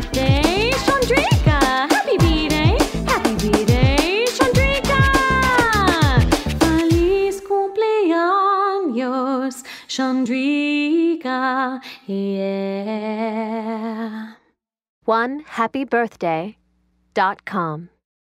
birthday, Chandrika! Happy birthday, Happy B-Day, Chandrika! Feliz cumpleaños, Chandrika! Yeah! One happy birthday dot com.